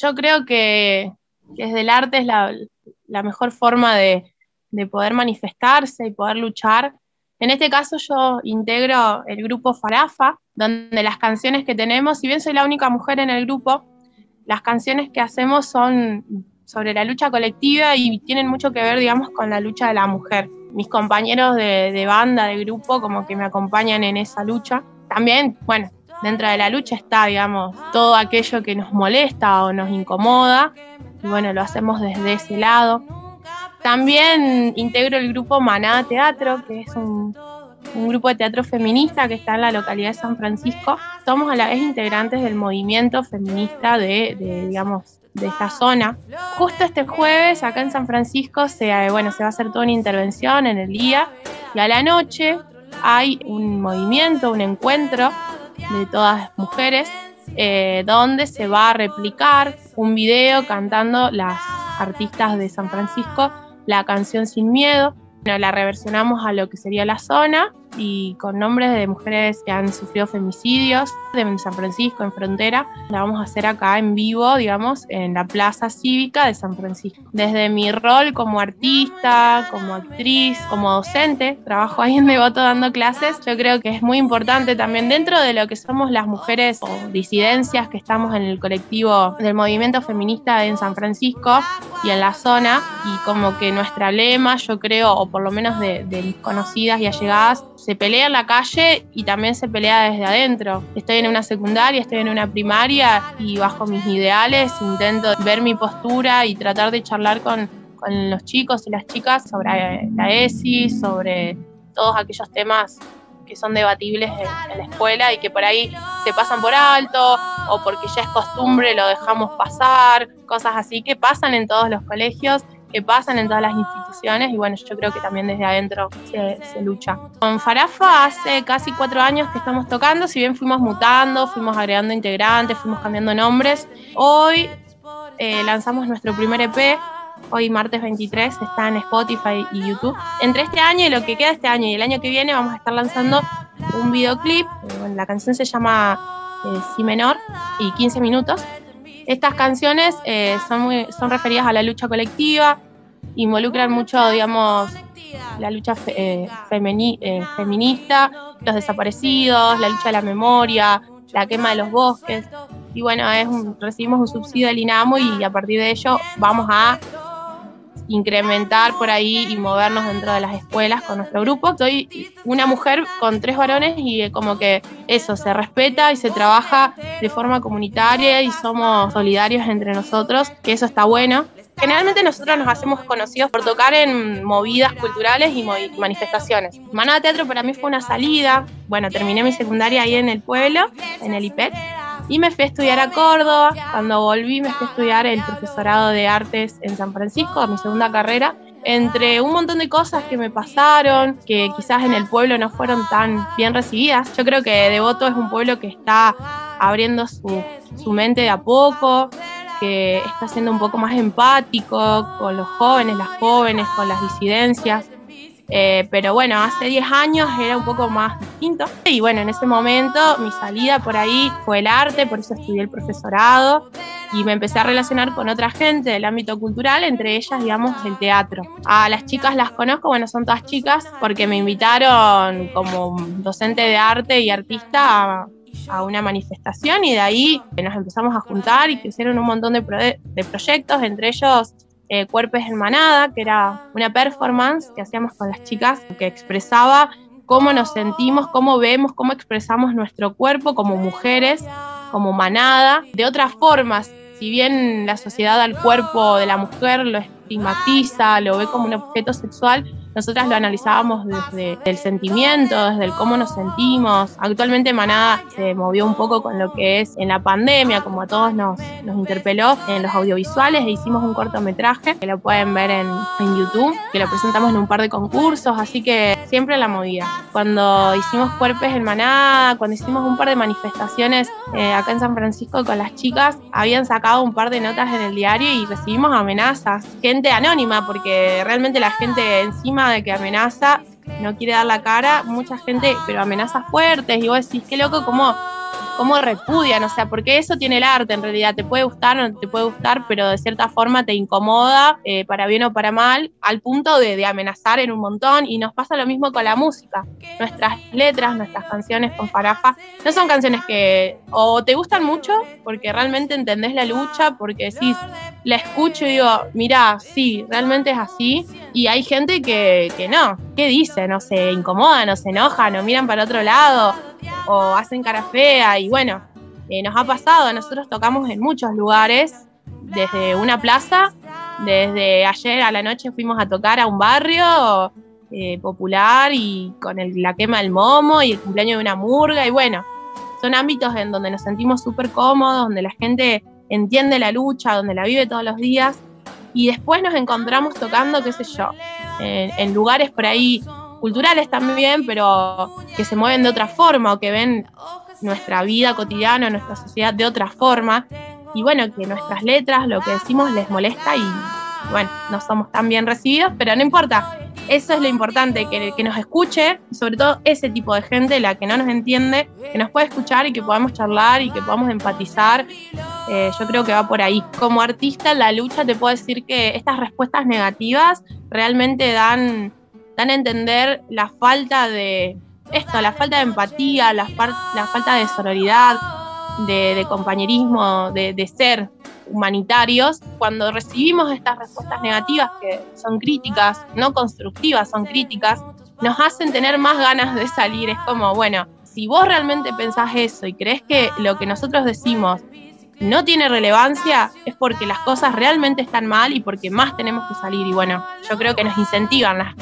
Yo creo que desde el arte es la, mejor forma de, poder manifestarse y poder luchar. En este caso yo integro el grupo Farafa, donde las canciones que tenemos, si bien soy la única mujer en el grupo, las canciones que hacemos son sobre la lucha colectiva y tienen mucho que ver, digamos, con la lucha de la mujer. Mis compañeros de, de banda, de grupo, como que me acompañan en esa lucha. También, bueno, dentro de la lucha está, digamos, todo aquello que nos molesta o nos incomoda. Y bueno, lo hacemos desde ese lado. También integro el grupo Maná Teatro, que es un, grupo de teatro feminista que está en la localidad de San Francisco. Somos a la vez integrantes del movimiento feminista de, digamos, de esta zona. Justo este jueves, acá en San Francisco, se, bueno, se va a hacer toda una intervención en el día y a la noche hay un movimiento, un encuentro de todas mujeres, eh, donde se va a replicar un video cantando las artistas de San Francisco la canción Sin Miedo. la reversionamos a lo que sería la zona y con nombres de mujeres que han sufrido femicidios de San Francisco, en frontera. La vamos a hacer acá en vivo, digamos, en la Plaza Cívica de San Francisco. Desde mi rol como artista, como actriz, como docente, trabajo ahí en Devoto dando clases, yo creo que es muy importante también dentro de lo que somos las mujeres o disidencias que estamos en el colectivo del movimiento feminista en San Francisco y en la zona, y como que nuestra lema, yo creo, o por lo menos de, de mis conocidas y allegadas, se pelea en la calle y también se pelea desde adentro. Estoy en una secundaria, estoy en una primaria y bajo mis ideales intento ver mi postura y tratar de charlar con, con los chicos y las chicas sobre la ESI, sobre todos aquellos temas que son debatibles en, la escuela y que por ahí se pasan por alto o porque ya es costumbre lo dejamos pasar, cosas así que pasan en todos los colegios que pasan en todas las instituciones y bueno, yo creo que también desde adentro se, lucha. Con Farafa hace casi cuatro años que estamos tocando, si bien fuimos mutando, fuimos agregando integrantes, fuimos cambiando nombres, hoy eh, lanzamos nuestro primer EP. Hoy martes 23 está en Spotify y YouTube. Entre este año y lo que queda este año y el año que viene vamos a estar lanzando un videoclip. Eh, la canción se llama eh, Si Menor y 15 minutos estas canciones eh, son, muy, son referidas a la lucha colectiva, involucran mucho, digamos, la lucha eh, eh, feminista, los desaparecidos, la lucha de la memoria, la quema de los bosques. Y bueno, es recibimos un subsidio del INAMO y a partir de ello vamos a incrementar por ahí y movernos dentro de las escuelas con nuestro grupo. Soy una mujer con tres varones y como que eso, se respeta y se trabaja de forma comunitaria y somos solidarios entre nosotros, que eso está bueno. Generalmente nosotros nos hacemos conocidos por tocar en movidas culturales y manifestaciones. Maná Teatro para mí fue una salida. Bueno, terminé mi secundaria ahí en el pueblo, en el IPET y me fui a estudiar a Córdoba. Cuando volví me fui a estudiar el profesorado de artes en San Francisco, a mi segunda carrera. Entre un montón de cosas que me pasaron, que quizás en el pueblo no fueron tan bien recibidas. Yo creo que Devoto es un pueblo que está abriendo su, su mente de a poco, que está siendo un poco más empático con los jóvenes, las jóvenes, con las disidencias. Eh, pero bueno, hace 10 años era un poco más distinto. Y bueno, en ese momento mi salida por ahí fue el arte, por eso estudié el profesorado y me empecé a relacionar con otra gente del ámbito cultural, entre ellas, digamos, el teatro. A las chicas las conozco, bueno, son todas chicas, porque me invitaron como docente de arte y artista a, una manifestación y de ahí nos empezamos a juntar y crecieron un montón de, de proyectos, entre ellos eh, Cuerpos en Manada, que era una performance que hacíamos con las chicas que expresaba cómo nos sentimos, cómo vemos, cómo expresamos nuestro cuerpo como mujeres, como manada, de otras formas. Si bien la sociedad al cuerpo de la mujer lo estigmatiza, lo ve como un objeto sexual, nosotras lo analizábamos desde el sentimiento, desde el cómo nos sentimos. Actualmente Manada se movió un poco con lo que es en la pandemia, como a todos nos, nos interpeló en los audiovisuales e hicimos un cortometraje que lo pueden ver en, en YouTube, que lo presentamos en un par de concursos, así que siempre la movida. Cuando hicimos cuerpes en Manada, cuando hicimos un par de manifestaciones eh, acá en San Francisco con las chicas, habían sacado un par de notas en el diario y recibimos amenazas, gente anónima, porque realmente la gente encima de que amenaza, no quiere dar la cara, mucha gente, pero amenazas fuertes, y vos decís, qué loco, cómo, cómo repudian, o sea, porque eso tiene el arte en realidad, te puede gustar o no te puede gustar, pero de cierta forma te incomoda, eh, para bien o para mal, al punto de, amenazar en un montón, y nos pasa lo mismo con la música. Nuestras letras, nuestras canciones con Farafa, no son canciones que o te gustan mucho, porque realmente entendés la lucha, porque decís, la escucho y digo, mira, sí, realmente es así, y hay gente que, que no, ¿qué dice? No se incomoda, no se enoja, no miran para otro lado, o hacen cara fea, y bueno, eh, nos ha pasado, nosotros tocamos en muchos lugares, desde una plaza, desde ayer a la noche fuimos a tocar a un barrio eh, popular y con el, la quema del momo y el cumpleaños de una murga, y bueno, son ámbitos en donde nos sentimos súper cómodos, donde la gente entiende la lucha, donde la vive todos los días, y después nos encontramos tocando, qué sé yo, en, lugares por ahí culturales también, pero que se mueven de otra forma o que ven nuestra vida cotidiana, nuestra sociedad de otra forma. Y bueno, que nuestras letras, lo que decimos les molesta y bueno, no somos tan bien recibidos, pero no importa. Eso es lo importante, que, que nos escuche, sobre todo ese tipo de gente, la que no nos entiende, que nos puede escuchar y que podamos charlar y que podamos empatizar. Eh, yo creo que va por ahí. Como artista en la lucha te puedo decir que estas respuestas negativas realmente dan dan a entender la falta de esto, la falta de empatía, la, la falta de sororidad, de, compañerismo, de, ser humanitarios. Cuando recibimos estas respuestas negativas, que son críticas, no constructivas, son críticas, nos hacen tener más ganas de salir. Es como, bueno, si vos realmente pensás eso y crees que lo que nosotros decimos no tiene relevancia es porque las cosas realmente están mal y porque más tenemos que salir. Y bueno, yo creo que nos incentivan las,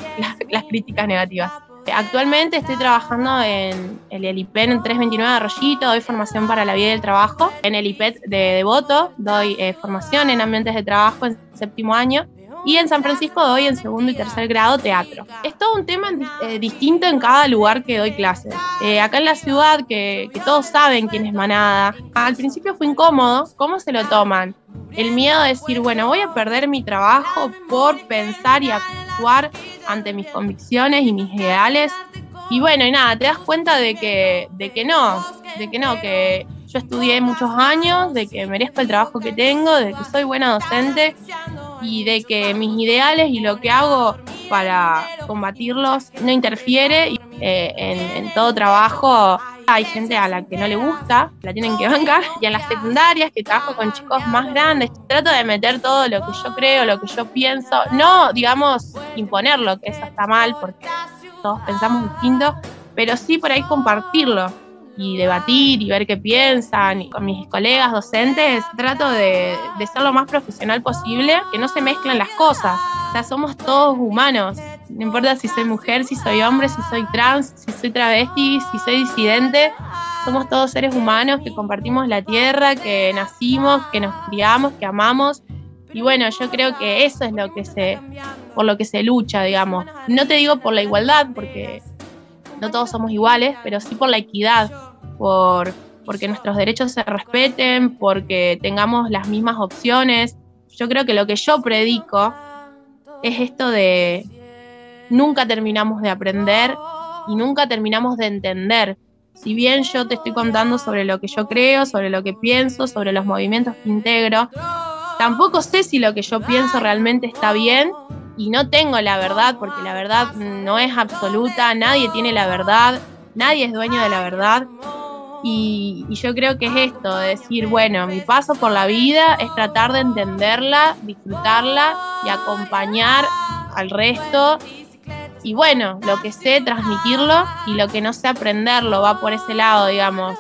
las, críticas negativas. Actualmente estoy trabajando en el IPEN en 329 de Arroyito, doy formación para la vida del trabajo. En el IPET de Devoto doy eh, formación en ambientes de trabajo en séptimo año y en San Francisco doy en segundo y tercer grado teatro. Es todo un tema eh, distinto en cada lugar que doy clases. Eh, acá en la ciudad, que, que, todos saben quién es Manada, al principio fue incómodo. ¿Cómo se lo toman? El miedo de decir, bueno, voy a perder mi trabajo por pensar y actuar ante mis convicciones y mis ideales. Y bueno, y nada, te das cuenta de que, de que no, de que no, que yo estudié muchos años, de que merezco el trabajo que tengo, de que soy buena docente y de que mis ideales y lo que hago para combatirlos no interfiere. Eh, en, todo trabajo hay gente a la que no le gusta, la tienen que bancar. Y en las secundarias, que trabajo con chicos más grandes, trato de meter todo lo que yo creo, lo que yo pienso. No, digamos, imponerlo, que eso está mal, porque todos pensamos distinto, pero sí por ahí compartirlo y debatir y ver qué piensan. Y con mis colegas docentes trato de, ser lo más profesional posible, que no se mezclen las cosas. O sea, somos todos humanos. No importa si soy mujer, si soy hombre, si soy trans, si soy travesti, si soy disidente. Somos todos seres humanos que compartimos la tierra, que nacimos, que nos criamos, que amamos. Y bueno, yo creo que eso es lo que se, por lo que se lucha, digamos. No te digo por la igualdad, porque no todos somos iguales, pero sí por la equidad, por porque nuestros derechos se respeten, porque tengamos las mismas opciones. Yo creo que lo que yo predico es esto de nunca terminamos de aprender y nunca terminamos de entender. Si bien yo te estoy contando sobre lo que yo creo, sobre lo que pienso, sobre los movimientos que integro, tampoco sé si lo que yo pienso realmente está bien y no tengo la verdad, porque la verdad no es absoluta, nadie tiene la verdad, nadie es dueño de la verdad. Y, y, yo creo que es esto, de decir, bueno, mi paso por la vida es tratar de entenderla, disfrutarla y acompañar al resto. Y bueno, lo que sé, transmitirlo y lo que no sé, aprenderlo, va por ese lado, digamos.